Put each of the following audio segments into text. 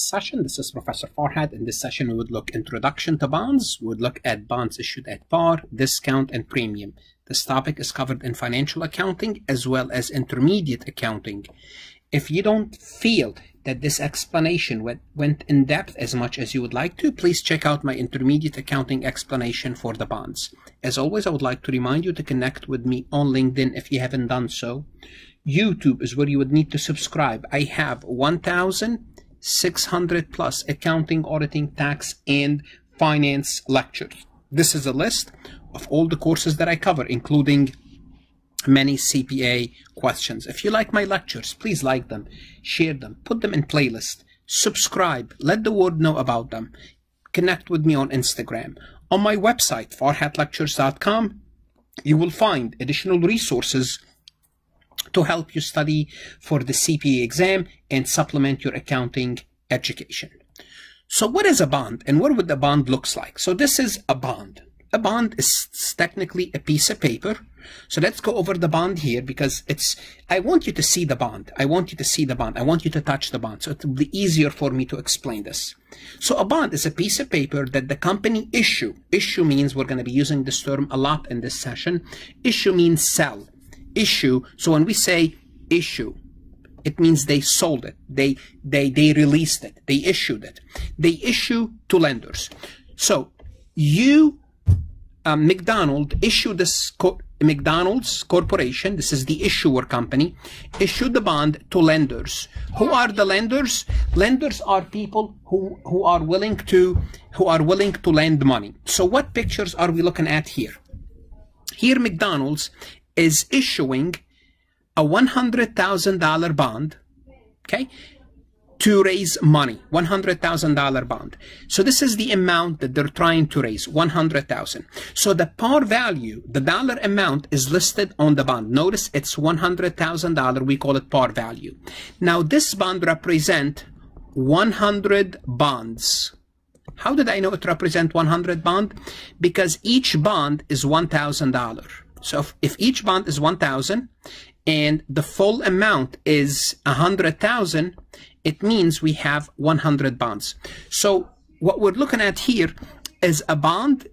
session. This is Professor Farhat. In this session, we would look Introduction to Bonds. We would look at bonds issued at par, discount, and premium. This topic is covered in financial accounting as well as intermediate accounting. If you don't feel that this explanation went, went in depth as much as you would like to, please check out my intermediate accounting explanation for the bonds. As always, I would like to remind you to connect with me on LinkedIn if you haven't done so. YouTube is where you would need to subscribe. I have 1,600 plus accounting, auditing, tax, and finance lectures. This is a list of all the courses that I cover, including many CPA questions. If you like my lectures, please like them, share them, put them in playlist, subscribe, let the world know about them. Connect with me on Instagram. On my website, farhatlectures.com, you will find additional resources to help you study for the CPA exam and supplement your accounting education. So what is a bond and what would the bond looks like? So this is a bond. A bond is technically a piece of paper. So let's go over the bond here because it's, I want you to see the bond. I want you to see the bond. I want you to touch the bond. So it will be easier for me to explain this. So a bond is a piece of paper that the company issue. Issue means we're going to be using this term a lot in this session. Issue means sell issue. So when we say issue, it means they sold it. They, they, they released it. They issued it. They issue to lenders. So you, um, McDonald issued this, co McDonald's Corporation, this is the issuer company, issued the bond to lenders. Who are the lenders? Lenders are people who, who are willing to, who are willing to lend money. So what pictures are we looking at here? Here McDonald's is issuing a $100,000 bond, okay, to raise money, $100,000 bond. So this is the amount that they're trying to raise, 100,000. So the par value, the dollar amount is listed on the bond. Notice it's $100,000. We call it par value. Now this bond represent 100 bonds. How did I know it represent 100 bond? Because each bond is $1,000. So if, if each bond is 1,000 and the full amount is 100,000, it means we have 100 bonds. So what we're looking at here is a bond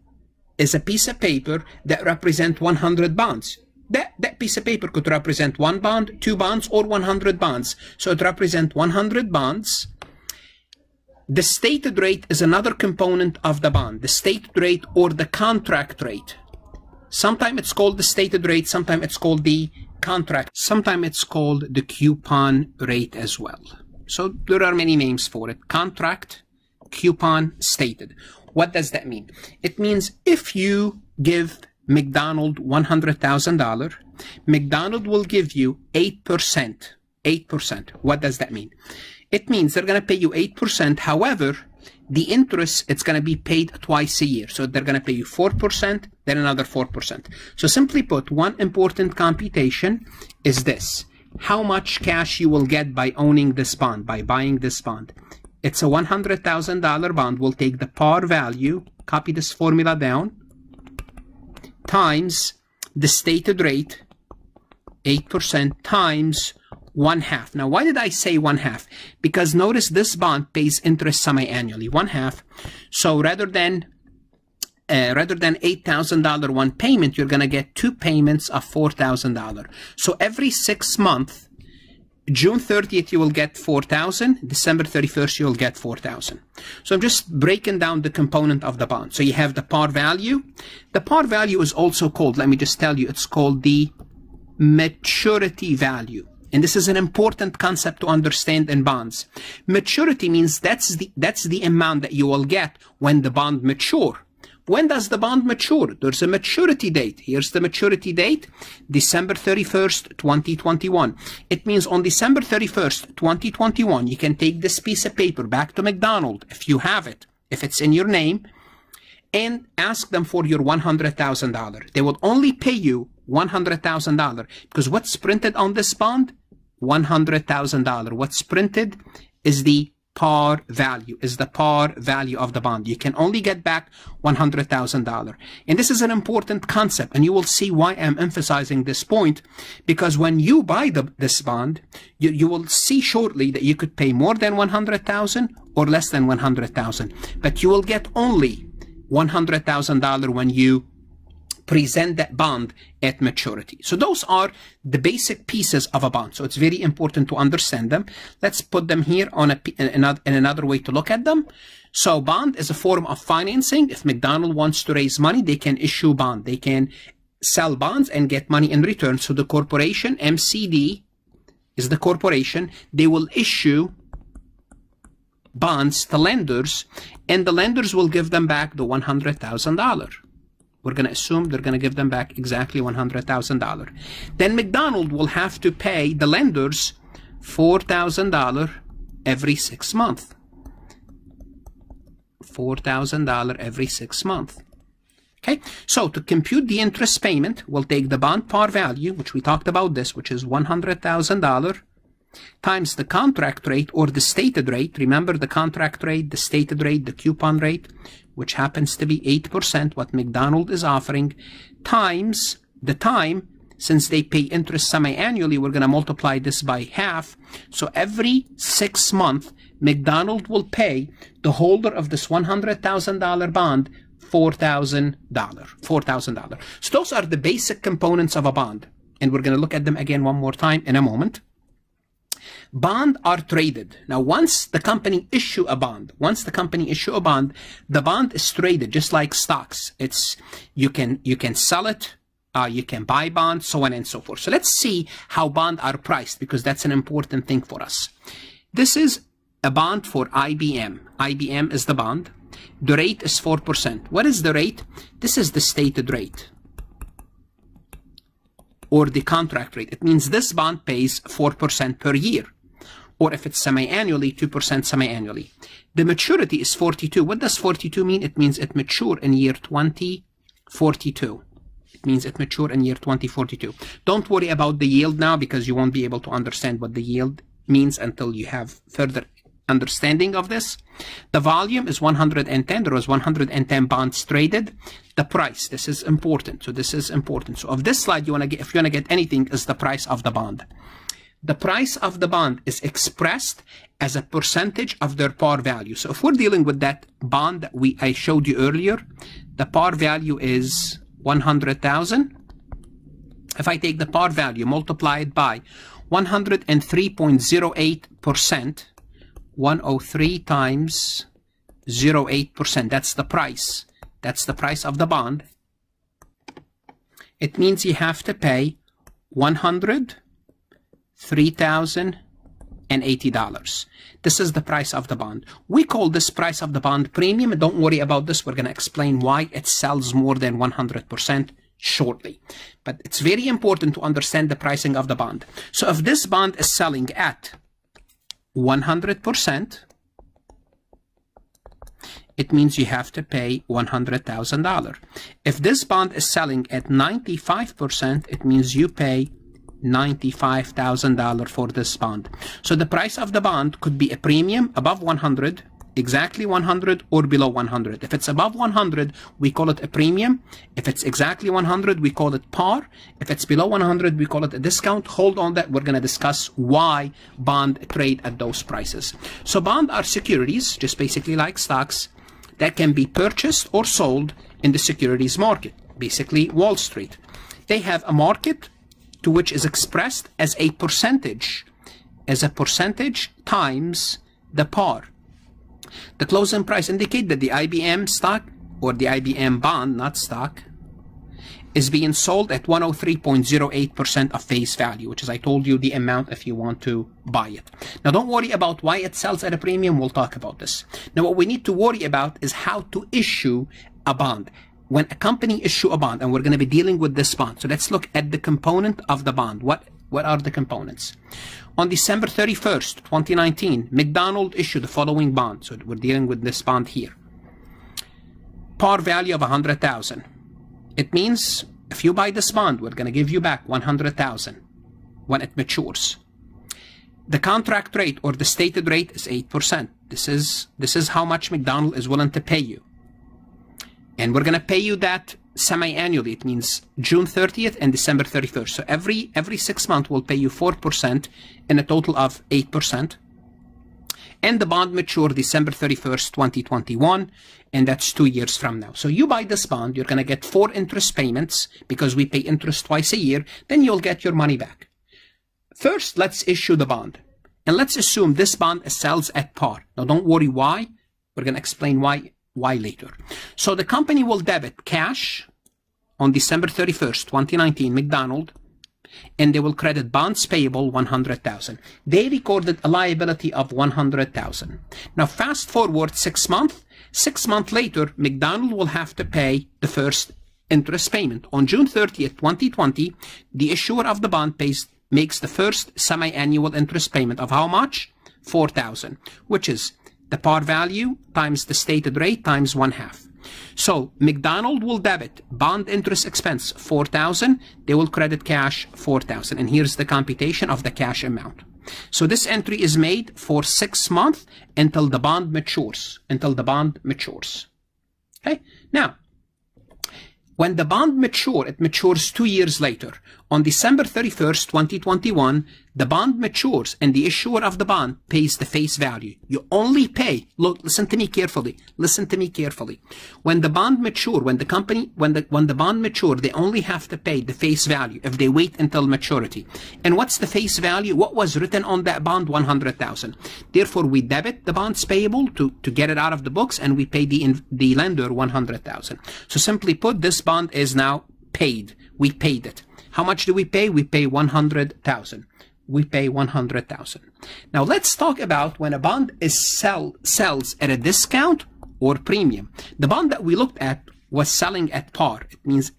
is a piece of paper that represent 100 bonds. That, that piece of paper could represent one bond, two bonds, or 100 bonds. So it represents 100 bonds. The stated rate is another component of the bond, the stated rate or the contract rate. Sometimes it's called the stated rate, sometimes it's called the contract, sometimes it's called the coupon rate as well. So there are many names for it. Contract, coupon, stated. What does that mean? It means if you give McDonald $100,000, McDonald will give you 8%. 8%. What does that mean? It means they're going to pay you 8%. However, the interest, it's going to be paid twice a year. So they're going to pay you 4%, then another 4%. So simply put, one important computation is this. How much cash you will get by owning this bond, by buying this bond. It's a $100,000 bond. We'll take the par value, copy this formula down, times the stated rate, 8% times one half. Now, why did I say one half? Because notice this bond pays interest semi-annually, one half. So rather than uh, rather than $8,000 one payment, you're going to get two payments of $4,000. So every six months, June 30th, you will get 4,000. December 31st, you'll get 4,000. So I'm just breaking down the component of the bond. So you have the par value. The par value is also called, let me just tell you, it's called the maturity value. And this is an important concept to understand in bonds. Maturity means that's the, that's the amount that you will get when the bond mature. When does the bond mature? There's a maturity date. Here's the maturity date, December 31st, 2021. It means on December 31st, 2021, you can take this piece of paper back to McDonald if you have it, if it's in your name, and ask them for your $100,000. They will only pay you $100,000 because what's printed on this bond? $100,000. What's printed is the par value, is the par value of the bond. You can only get back $100,000. And this is an important concept, and you will see why I'm emphasizing this point, because when you buy the, this bond, you, you will see shortly that you could pay more than 100,000 or less than 100,000. But you will get only $100,000 when you present that bond at maturity. So those are the basic pieces of a bond. So it's very important to understand them. Let's put them here on a, in another way to look at them. So bond is a form of financing. If McDonald wants to raise money, they can issue bond. They can sell bonds and get money in return. So the corporation, MCD, is the corporation. They will issue bonds to lenders and the lenders will give them back the $100,000. We're going to assume they're going to give them back exactly $100,000. Then McDonald will have to pay the lenders $4,000 every six months. $4,000 every six months. Okay, so to compute the interest payment, we'll take the bond par value, which we talked about this, which is $100,000 times the contract rate or the stated rate. Remember the contract rate, the stated rate, the coupon rate, which happens to be 8%, what McDonald is offering, times the time. Since they pay interest semi-annually, we're going to multiply this by half. So every six months, McDonald will pay the holder of this $100,000 bond $4,000. $4,000. So those are the basic components of a bond. And we're going to look at them again one more time in a moment. Bond are traded. Now, once the company issue a bond, once the company issue a bond, the bond is traded just like stocks. It's you can you can sell it, uh, you can buy bonds, so on and so forth. So let's see how bond are priced because that's an important thing for us. This is a bond for IBM. IBM is the bond. The rate is 4%. What is the rate? This is the stated rate or the contract rate. It means this bond pays 4% per year or if it's semi-annually, 2% semi-annually. The maturity is 42. What does 42 mean? It means it mature in year 2042. It means it mature in year 2042. Don't worry about the yield now because you won't be able to understand what the yield means until you have further understanding of this. The volume is 110. There was 110 bonds traded. The price, this is important. So this is important. So of this slide, you want to get, if you want to get anything, is the price of the bond the price of the bond is expressed as a percentage of their par value. So if we're dealing with that bond that we I showed you earlier, the par value is 100,000. If I take the par value, multiply it by 103.08%, 103 times 08%, that's the price. That's the price of the bond. It means you have to pay 100 $3,080. This is the price of the bond. We call this price of the bond premium. Don't worry about this. We're going to explain why it sells more than 100% shortly. But it's very important to understand the pricing of the bond. So if this bond is selling at 100%, it means you have to pay $100,000. If this bond is selling at 95%, it means you pay $95,000 for this bond. So the price of the bond could be a premium above 100, exactly 100 or below 100. If it's above 100, we call it a premium. If it's exactly 100, we call it par. If it's below 100, we call it a discount. Hold on that. We're going to discuss why bond trade at those prices. So bond are securities, just basically like stocks, that can be purchased or sold in the securities market, basically Wall Street. They have a market to which is expressed as a percentage, as a percentage times the par. The closing price indicate that the IBM stock or the IBM bond, not stock, is being sold at 103.08% of face value, which is I told you the amount if you want to buy it. Now don't worry about why it sells at a premium, we'll talk about this. Now what we need to worry about is how to issue a bond when a company issue a bond, and we're going to be dealing with this bond. So let's look at the component of the bond. What, what are the components? On December 31st, 2019, McDonald issued the following bond. So we're dealing with this bond here. Par value of 100,000. It means if you buy this bond, we're going to give you back 100,000 when it matures. The contract rate or the stated rate is 8%. This is, this is how much McDonald is willing to pay you. And we're going to pay you that semi-annually. It means June 30th and December 31st. So every every six months we'll pay you 4% in a total of 8%. and the bond mature December 31st, 2021, and that's two years from now. So you buy this bond, you're going to get four interest payments because we pay interest twice a year, then you'll get your money back. First, let's issue the bond. And let's assume this bond sells at par. Now, don't worry why. We're going to explain why, why later. So the company will debit cash on December 31st, 2019, McDonald, and they will credit bonds payable 100,000. They recorded a liability of 100,000. Now fast forward six months. Six months later, McDonald will have to pay the first interest payment. On June 30th, 2020, the issuer of the bond pays, makes the first semi-annual interest payment of how much? 4,000, which is the par value times the stated rate times one half. So McDonald will debit bond interest expense 4,000. They will credit cash 4,000. And here's the computation of the cash amount. So this entry is made for six months until the bond matures, until the bond matures. Okay. Now, when the bond mature, it matures two years later. On December 31st, 2021, the bond matures and the issuer of the bond pays the face value. You only pay, look, listen to me carefully, listen to me carefully. When the bond mature, when the company, when the, when the bond mature, they only have to pay the face value if they wait until maturity. And what's the face value? What was written on that bond? 100,000. Therefore, we debit the bonds payable to, to get it out of the books and we pay the, the lender 100,000. So simply put, this bond is now paid. We paid it. How much do we pay? We pay 100,000. We pay 100,000. Now let's talk about when a bond is sell sells at a discount or premium. The bond that we looked at was selling at par. It means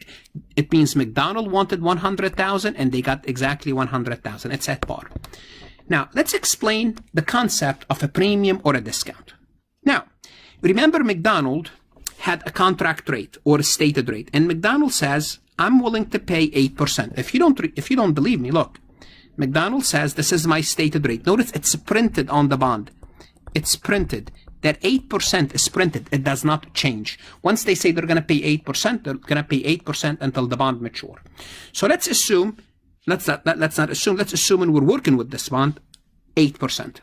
it means McDonald wanted 100,000 and they got exactly 100,000. It's at par. Now, let's explain the concept of a premium or a discount. Now, remember McDonald had a contract rate or a stated rate and McDonald says I'm willing to pay 8%. If you don't, if you don't believe me, look, McDonald says this is my stated rate. Notice it's printed on the bond. It's printed. That 8% is printed. It does not change. Once they say they're going to pay 8%, they're going to pay 8% until the bond mature. So let's assume, let's not, let's not assume, let's assume and we're working with this bond, 8%.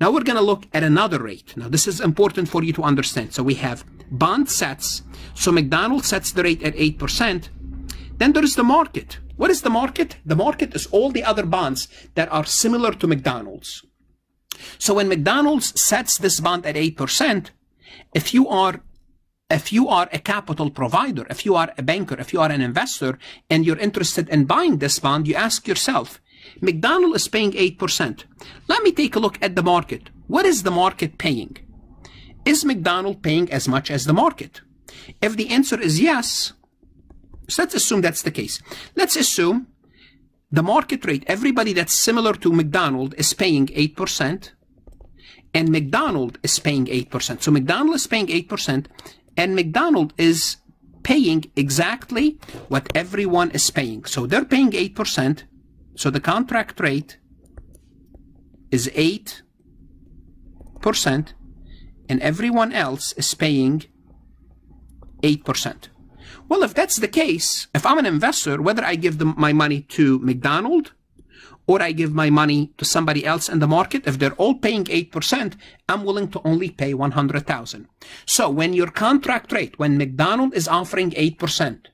Now we're going to look at another rate. Now this is important for you to understand. So we have bond sets. So McDonald sets the rate at 8%. Then there is the market. What is the market? The market is all the other bonds that are similar to McDonald's. So when McDonald's sets this bond at 8%, if you are if you are a capital provider, if you are a banker, if you are an investor, and you're interested in buying this bond, you ask yourself, McDonald is paying 8%. Let me take a look at the market. What is the market paying? Is McDonald paying as much as the market? If the answer is yes, so let's assume that's the case. Let's assume the market rate, everybody that's similar to McDonald is paying 8%, and McDonald is paying 8%. So McDonald is paying 8%, and McDonald is paying exactly what everyone is paying. So they're paying 8%, so the contract rate is 8%, and everyone else is paying 8%. Well, if that's the case, if I'm an investor, whether I give my money to McDonald or I give my money to somebody else in the market, if they're all paying 8%, I'm willing to only pay 100,000. So when your contract rate, when McDonald is offering 8%,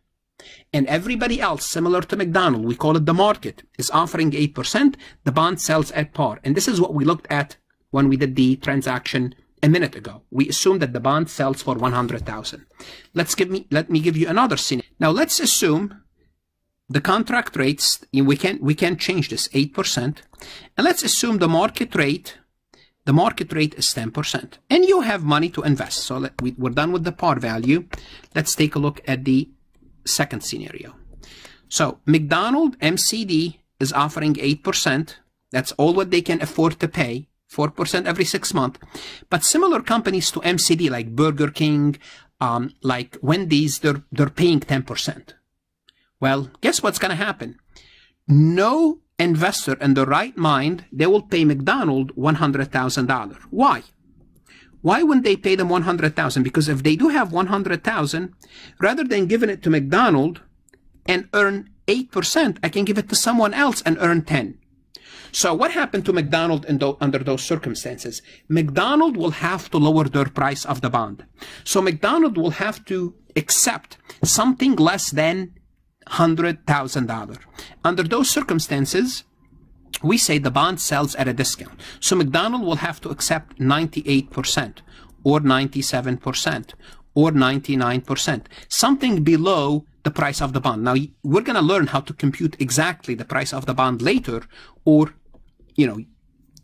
and everybody else similar to McDonald, we call it the market, is offering 8%, the bond sells at par. And this is what we looked at when we did the transaction a minute ago. We assume that the bond sells for 100,000. Let's give me, let me give you another scenario. Now let's assume the contract rates, we can, we can change this 8%. And let's assume the market rate, the market rate is 10%. And you have money to invest. So let, we, we're done with the par value. Let's take a look at the second scenario. So McDonald MCD is offering 8%. That's all what they can afford to pay 4% every six months. But similar companies to MCD like Burger King, um, like Wendy's, they're, they're paying 10%. Well, guess what's going to happen? No investor in the right mind, they will pay McDonald $100,000. Why? Why wouldn't they pay them 100,000? Because if they do have 100,000, rather than giving it to McDonald and earn 8%, I can give it to someone else and earn 10. So what happened to McDonald th under those circumstances? McDonald will have to lower their price of the bond. So McDonald will have to accept something less than $100,000. Under those circumstances, we say the bond sells at a discount. So McDonald will have to accept 98% or 97% or 99%, something below the price of the bond. Now, we're going to learn how to compute exactly the price of the bond later, or, you know,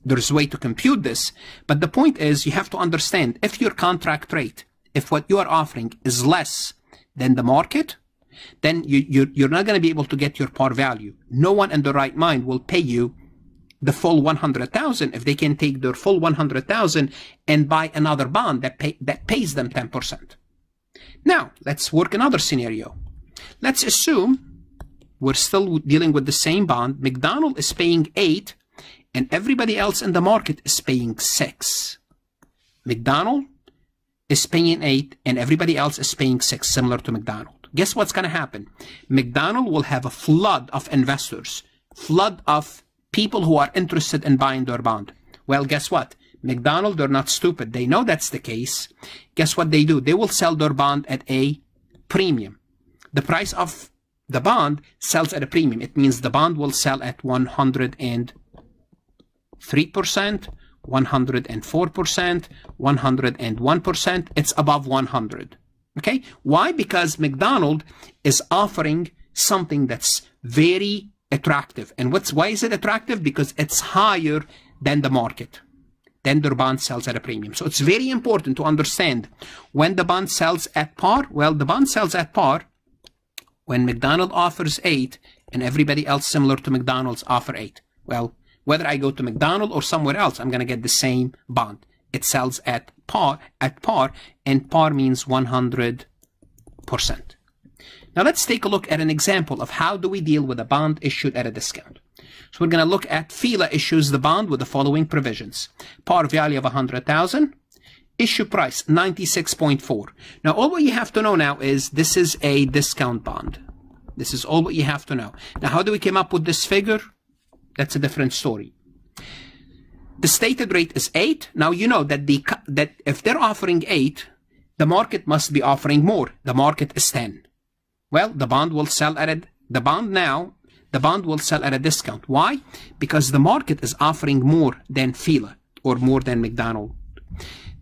there's a way to compute this. But the point is, you have to understand if your contract rate, if what you are offering is less than the market, then you, you're, you're not going to be able to get your par value. No one in the right mind will pay you the full 100,000 if they can take their full 100,000 and buy another bond that pay, that pays them 10%. Now, let's work another scenario. Let's assume we're still dealing with the same bond. McDonald is paying 8 and everybody else in the market is paying 6. McDonald is paying 8 and everybody else is paying 6, similar to McDonald. Guess what's going to happen? McDonald will have a flood of investors, flood of people who are interested in buying their bond. Well, guess what? McDonald, they're not stupid. They know that's the case. Guess what they do? They will sell their bond at a premium. The price of the bond sells at a premium. It means the bond will sell at 103%, 104%, 101%. It's above 100. Okay? Why? Because McDonald is offering something that's very attractive. And what's why is it attractive? Because it's higher than the market. Then their bond sells at a premium. So it's very important to understand when the bond sells at par. Well, the bond sells at par when McDonald offers eight and everybody else similar to McDonald's offer eight. Well, whether I go to McDonald or somewhere else, I'm going to get the same bond. It sells at par, at par, and par means 100%. Now let's take a look at an example of how do we deal with a bond issued at a discount. So we're going to look at FILA issues the bond with the following provisions. Par value of 100,000, issue price 96.4. Now all what you have to know now is this is a discount bond. This is all what you have to know. Now how do we come up with this figure? That's a different story. The stated rate is 8. Now you know that the that if they're offering 8, the market must be offering more. The market is 10. Well, the bond will sell at a, the bond now, the bond will sell at a discount. Why? Because the market is offering more than FILA or more than McDonald.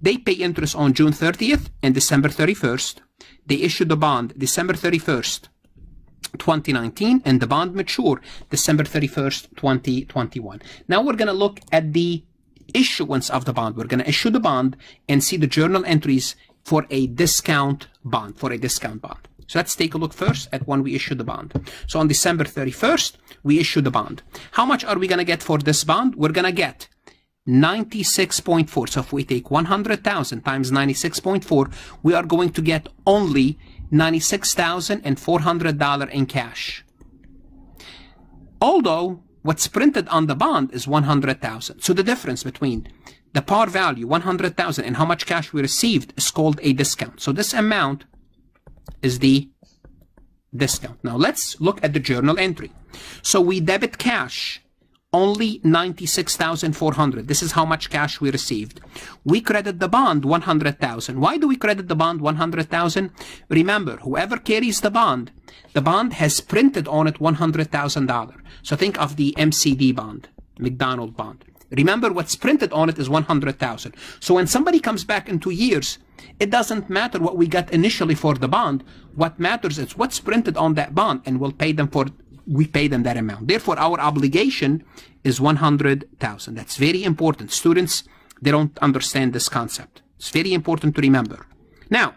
They pay interest on June 30th and December 31st. They issue the bond December 31st, 2019, and the bond mature December 31st, 2021. Now we're going to look at the issuance of the bond. We're going to issue the bond and see the journal entries for a discount bond, for a discount bond. So let's take a look first at when we issue the bond. So on December 31st, we issue the bond. How much are we going to get for this bond? We're going to get 96.4. So if we take 100,000 times 96.4, we are going to get only $96,400 in cash. Although what's printed on the bond is 100,000. So the difference between the par value, 100,000, and how much cash we received is called a discount. So this amount is the discount. Now let's look at the journal entry. So we debit cash only 96,400. This is how much cash we received. We credit the bond 100,000. Why do we credit the bond 100,000? Remember, whoever carries the bond, the bond has printed on it $100,000. So think of the MCD bond, McDonald bond. Remember what's printed on it is 100,000. So when somebody comes back in two years, it doesn't matter what we got initially for the bond. What matters is what's printed on that bond and we'll pay them for, we pay them that amount. Therefore, our obligation is 100,000. That's very important. Students, they don't understand this concept. It's very important to remember. Now,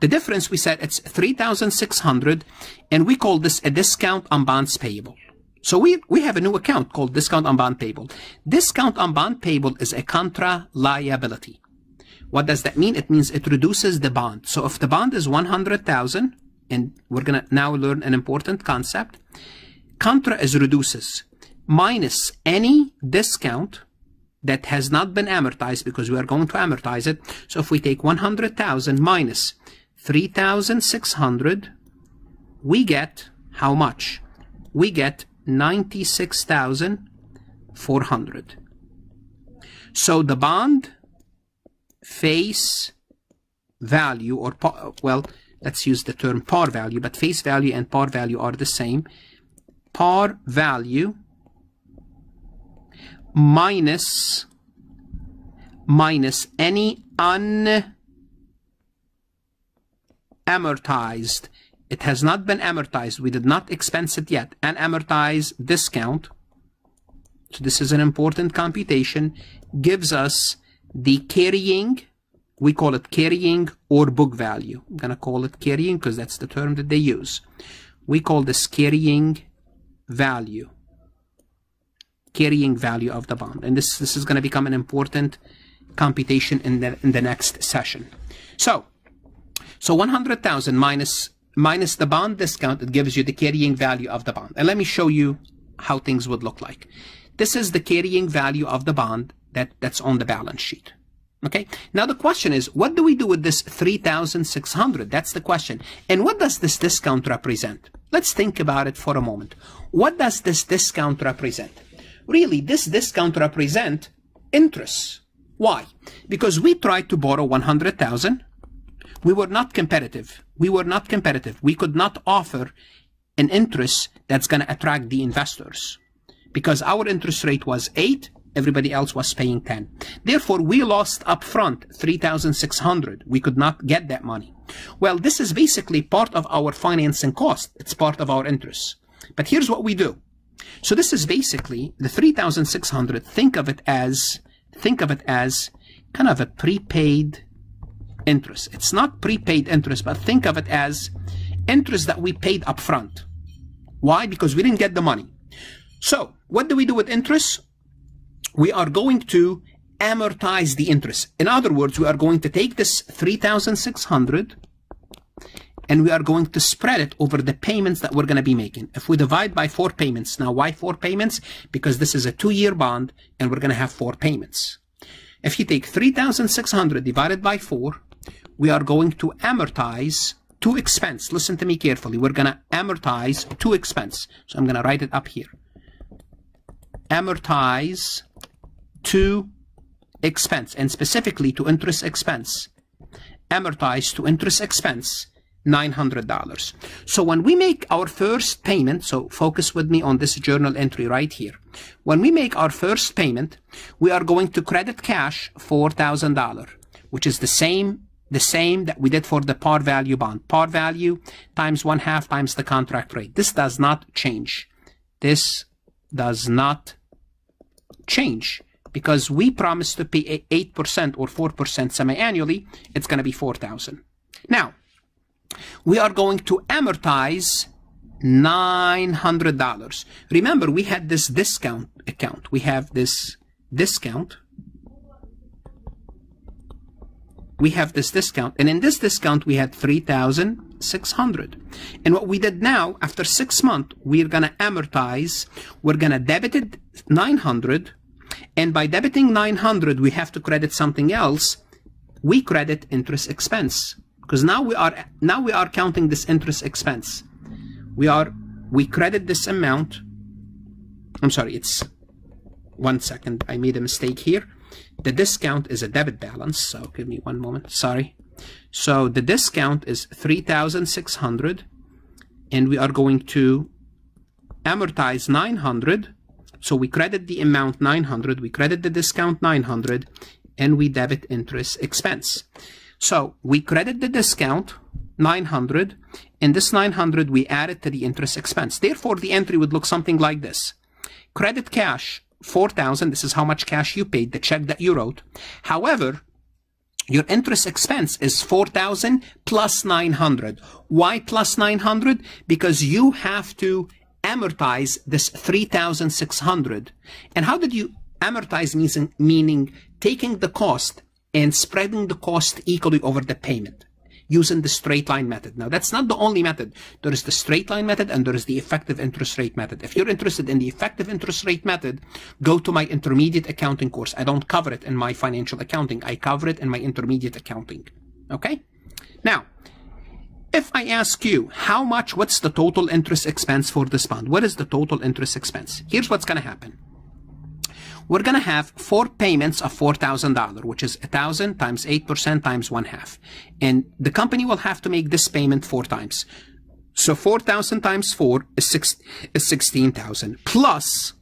the difference we said it's 3,600 and we call this a discount on bonds payable. So we, we have a new account called discount on bond payable. Discount on bond payable is a contra liability. What does that mean? It means it reduces the bond. So if the bond is 100,000, and we're going to now learn an important concept, contra is reduces minus any discount that has not been amortized because we are going to amortize it. So if we take 100,000 minus 3,600, we get how much? We get 96,400. 400. So the bond face value or well let's use the term par value but face value and par value are the same par value minus minus any unamortized it has not been amortized we did not expense it yet And amortize discount so this is an important computation gives us the carrying we call it carrying or book value. I'm going to call it carrying because that's the term that they use. We call this carrying value. Carrying value of the bond. And this, this is going to become an important computation in the, in the next session. So, so 100,000 minus, minus the bond discount, it gives you the carrying value of the bond. And let me show you how things would look like. This is the carrying value of the bond that, that's on the balance sheet. Okay. Now the question is, what do we do with this 3,600? That's the question. And what does this discount represent? Let's think about it for a moment. What does this discount represent? Really, this discount represent interest. Why? Because we tried to borrow 100,000. We were not competitive. We were not competitive. We could not offer an interest that's going to attract the investors because our interest rate was 8 everybody else was paying 10. Therefore, we lost upfront 3,600. We could not get that money. Well, this is basically part of our financing cost. It's part of our interest. But here's what we do. So this is basically the 3,600. Think of it as, think of it as kind of a prepaid interest. It's not prepaid interest, but think of it as interest that we paid up front. Why? Because we didn't get the money. So what do we do with interest? we are going to amortize the interest. In other words, we are going to take this 3,600 and we are going to spread it over the payments that we're going to be making. If we divide by four payments, now why four payments? Because this is a two-year bond and we're going to have four payments. If you take 3,600 divided by four, we are going to amortize to expense. Listen to me carefully. We're going to amortize to expense. So I'm going to write it up here. Amortize to expense and specifically to interest expense Amortize to interest expense $900. So when we make our first payment, so focus with me on this journal entry right here. When we make our first payment, we are going to credit cash $4,000, which is the same the same that we did for the par value bond. Par value times one half times the contract rate. This does not change. This does not change because we promised to pay 8% or 4% semi-annually, it's going to be 4000 Now, we are going to amortize $900. Remember, we had this discount account. We have this discount. We have this discount. And in this discount, we had 3600 And what we did now, after six months, we're going to amortize. We're going to debit it 900 and by debiting 900, we have to credit something else. We credit interest expense because now we are now we are counting this interest expense. We are we credit this amount. I'm sorry, it's one second. I made a mistake here. The discount is a debit balance, so give me one moment. Sorry. So the discount is 3,600 and we are going to amortize 900 so we credit the amount 900, we credit the discount 900, and we debit interest expense. So we credit the discount 900, and this 900 we add it to the interest expense. Therefore, the entry would look something like this. Credit cash 4,000, this is how much cash you paid, the check that you wrote. However, your interest expense is 4,000 plus 900. Why plus 900? Because you have to amortize this 3,600. And how did you amortize means, meaning taking the cost and spreading the cost equally over the payment using the straight line method. Now, that's not the only method. There is the straight line method and there is the effective interest rate method. If you're interested in the effective interest rate method, go to my intermediate accounting course. I don't cover it in my financial accounting. I cover it in my intermediate accounting. Okay? Now, if I ask you, how much, what's the total interest expense for this bond? What is the total interest expense? Here's what's going to happen. We're going to have four payments of $4,000, which is 1,000 times 8% times one half. And the company will have to make this payment four times. So 4,000 times 4 is, six, is 16,000 plus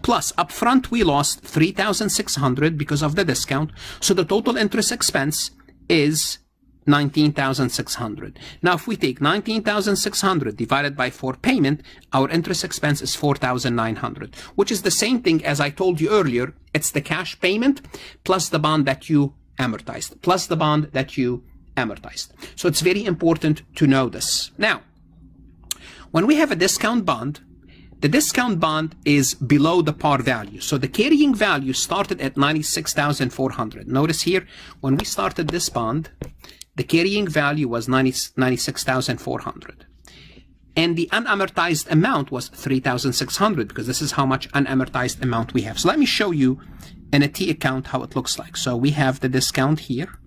Plus, upfront we lost 3,600 because of the discount. So the total interest expense is 19,600. Now, if we take 19,600 divided by 4 payment, our interest expense is 4,900, which is the same thing as I told you earlier. It's the cash payment plus the bond that you amortized, plus the bond that you amortized. So it's very important to know this. Now, when we have a discount bond, the discount bond is below the par value. So the carrying value started at 96,400. Notice here, when we started this bond, the carrying value was 90, 96,400. And the unamortized amount was 3,600 because this is how much unamortized amount we have. So let me show you in a T account how it looks like. So we have the discount here.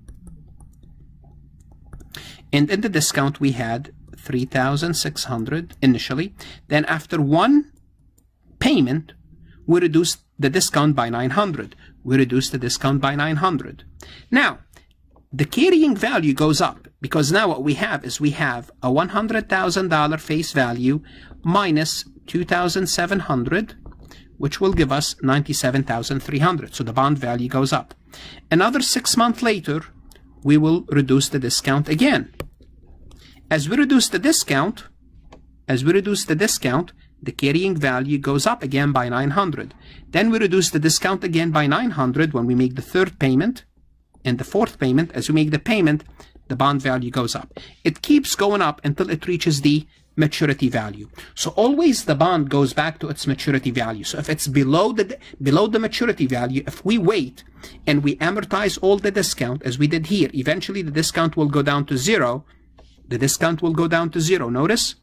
And in the discount we had 3,600 initially. Then after one payment, we reduced the discount by 900. We reduced the discount by 900. Now, the carrying value goes up because now what we have is we have a $100,000 face value minus 2,700 which will give us 97,300. So the bond value goes up. Another six months later, we will reduce the discount again. As we reduce the discount, as we reduce the discount, the carrying value goes up again by 900. Then we reduce the discount again by 900 when we make the third payment. And the fourth payment, as we make the payment, the bond value goes up. It keeps going up until it reaches the maturity value. So always the bond goes back to its maturity value. So if it's below the below the maturity value, if we wait and we amortize all the discount as we did here, eventually the discount will go down to zero the discount will go down to zero, notice?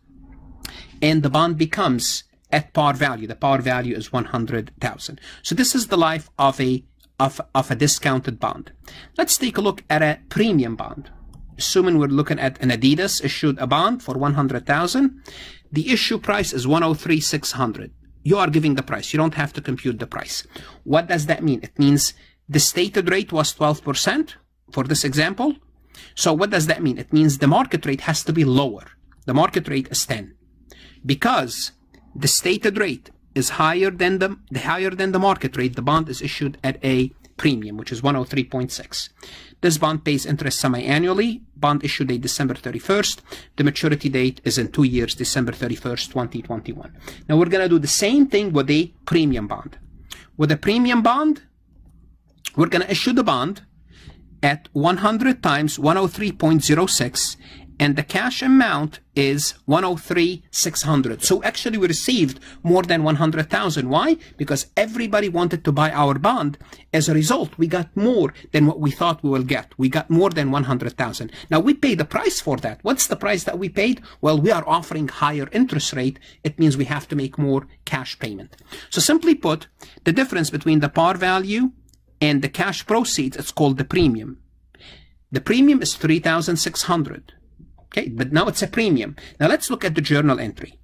And the bond becomes at par value. The par value is 100,000. So this is the life of a, of, of a discounted bond. Let's take a look at a premium bond. Assuming we're looking at an Adidas issued a bond for 100,000, the issue price is 103,600. You are giving the price. You don't have to compute the price. What does that mean? It means the stated rate was 12% for this example. So what does that mean? It means the market rate has to be lower. The market rate is 10 because the stated rate is higher than the, the higher than the market rate. The bond is issued at a premium, which is 103.6. This bond pays interest semi-annually. Bond issue date December 31st. The maturity date is in two years, December 31st, 2021. Now we're going to do the same thing with a premium bond. With a premium bond, we're going to issue the bond at 100 times 103.06 and the cash amount is 103,600. So actually we received more than 100,000. Why? Because everybody wanted to buy our bond. As a result, we got more than what we thought we will get. We got more than 100,000. Now we pay the price for that. What's the price that we paid? Well, we are offering higher interest rate. It means we have to make more cash payment. So simply put, the difference between the par value and the cash proceeds, it's called the premium. The premium is 3,600. Okay, but now it's a premium. Now let's look at the journal entry.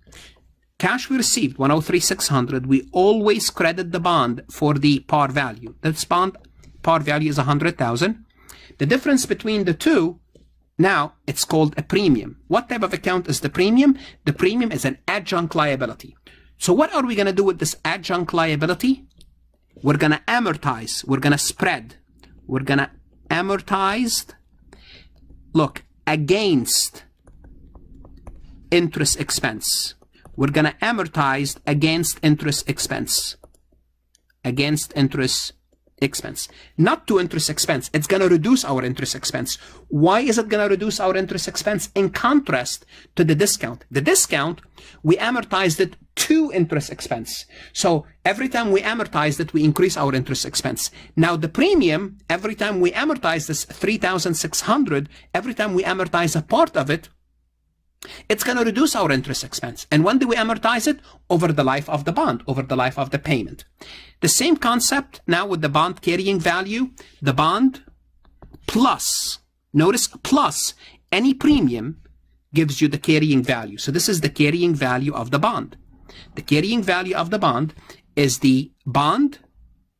Cash we received, 103,600. We always credit the bond for the par value. This bond par value is 100,000. The difference between the two, now it's called a premium. What type of account is the premium? The premium is an adjunct liability. So what are we going to do with this adjunct liability? We're going to amortize. We're going to spread. We're going to amortize. Look, against interest expense. We're going to amortize against interest expense. Against interest expense. Not to interest expense. It's going to reduce our interest expense. Why is it going to reduce our interest expense? In contrast to the discount. The discount, we amortized it to interest expense. So every time we amortize it, we increase our interest expense. Now the premium, every time we amortize this 3,600, every time we amortize a part of it, it's going to reduce our interest expense. And when do we amortize it? Over the life of the bond, over the life of the payment. The same concept now with the bond carrying value, the bond plus, notice plus any premium gives you the carrying value. So this is the carrying value of the bond. The carrying value of the bond is the bond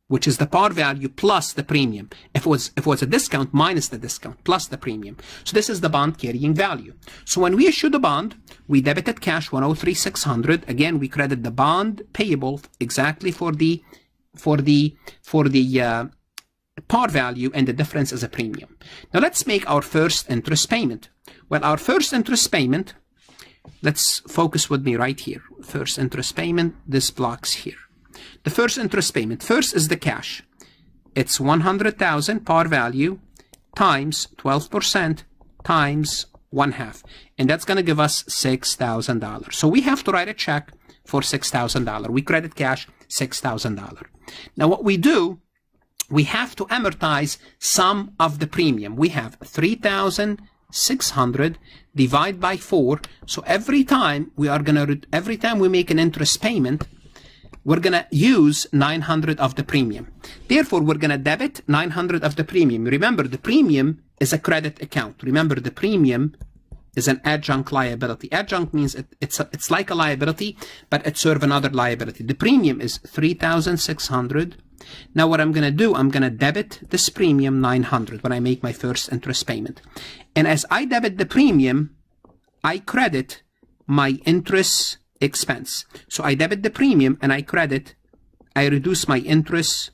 which is the par value plus the premium. If it was if it was a discount minus the discount plus the premium. So this is the bond carrying value. So when we issue the bond, we debited cash 103,600. Again, we credit the bond payable exactly for the for the for the uh, par value and the difference is a premium. Now let's make our first interest payment. Well, our first interest payment, let's focus with me right here. First interest payment, this blocks here. The first interest payment, first is the cash. It's 100,000 par value times 12% times one half. And that's going to give us $6,000. So we have to write a check for $6,000. We credit cash $6,000. Now what we do, we have to amortize some of the premium. We have 3,600 divided by 4. So every time we are going to, every time we make an interest payment, we're going to use 900 of the premium. Therefore, we're going to debit 900 of the premium. Remember, the premium is a credit account. Remember, the premium is an adjunct liability. Adjunct means it, it's a, it's like a liability, but it serves another liability. The premium is 3,600. Now what I'm going to do, I'm going to debit this premium 900 when I make my first interest payment. And as I debit the premium, I credit my interest expense. So I debit the premium and I credit, I reduce my interest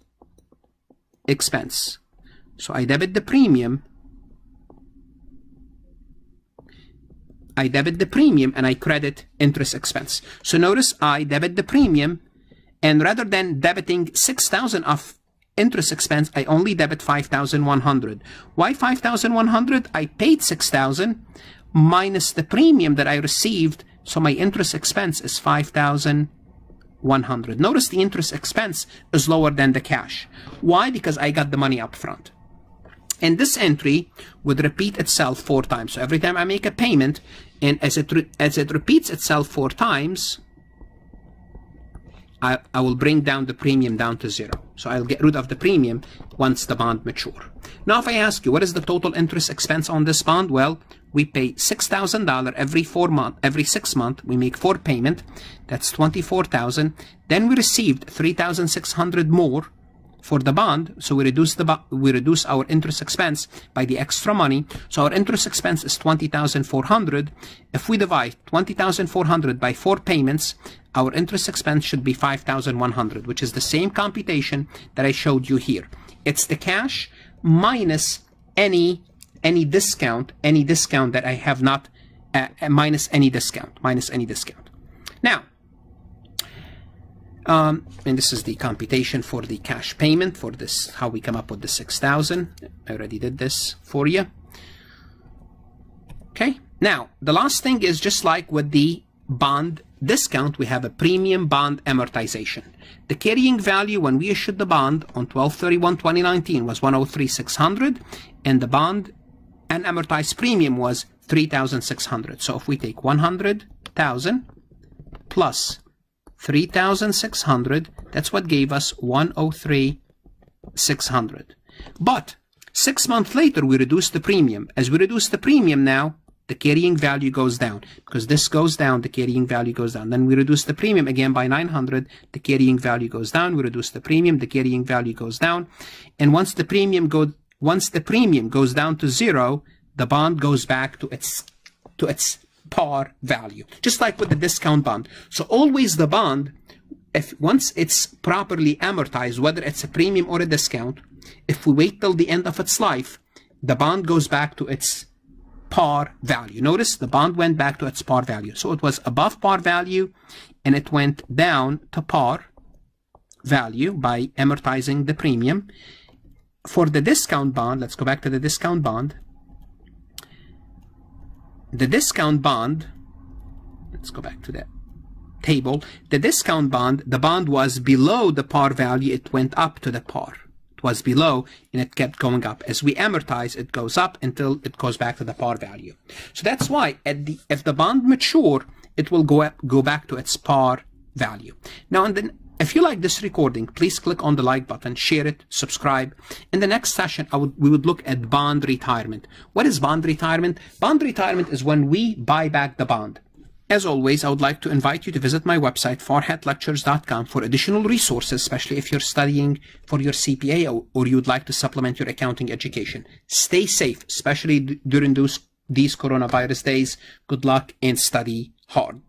expense. So I debit the premium, I debit the premium and I credit interest expense. So notice I debit the premium and rather than debiting 6,000 of interest expense, I only debit 5,100. Why 5,100? I paid 6,000 minus the premium that I received so my interest expense is 5,100. Notice the interest expense is lower than the cash. Why? Because I got the money up front. And this entry would repeat itself four times. So every time I make a payment, and as it, as it repeats itself four times, I, I will bring down the premium down to zero. So I'll get rid of the premium once the bond mature. Now, if I ask you, what is the total interest expense on this bond? Well, we pay $6,000 every four month, every six month. We make four payment. That's 24,000. Then we received 3,600 more for the bond. So we reduce the we reduce our interest expense by the extra money. So our interest expense is 20,400. If we divide 20,400 by four payments, our interest expense should be 5,100, which is the same computation that I showed you here. It's the cash minus any any discount, any discount that I have not, uh, uh, minus any discount, minus any discount. Now, um, and this is the computation for the cash payment for this, how we come up with the 6,000. I already did this for you. Okay, now the last thing is just like with the bond discount, we have a premium bond amortization. The carrying value when we issued the bond on 12-31-2019 was 103,600 and the bond unamortized premium was 3,600. So if we take 100,000 plus 3,600, that's what gave us 103,600. But six months later, we reduce the premium. As we reduce the premium now, the carrying value goes down. Because this goes down, the carrying value goes down. Then we reduce the premium again by 900, the carrying value goes down. We reduce the premium, the carrying value goes down. And once the premium go, once the premium goes down to zero, the bond goes back to its to its par value, just like with the discount bond. So always the bond, if once it's properly amortized, whether it's a premium or a discount, if we wait till the end of its life, the bond goes back to its par value. Notice the bond went back to its par value. So it was above par value and it went down to par value by amortizing the premium for the discount bond, let's go back to the discount bond. The discount bond, let's go back to that table. The discount bond, the bond was below the par value. It went up to the par. Was below and it kept going up. As we amortize, it goes up until it goes back to the par value. So that's why at the, if the bond mature, it will go up, go back to its par value. Now, and then if you like this recording, please click on the like button, share it, subscribe. In the next session, would, we would look at bond retirement. What is bond retirement? Bond retirement is when we buy back the bond. As always, I would like to invite you to visit my website, farhatlectures.com, for additional resources, especially if you're studying for your CPA or, you'd like to supplement your accounting education. Stay safe, especially during those, these coronavirus days. Good luck and study hard.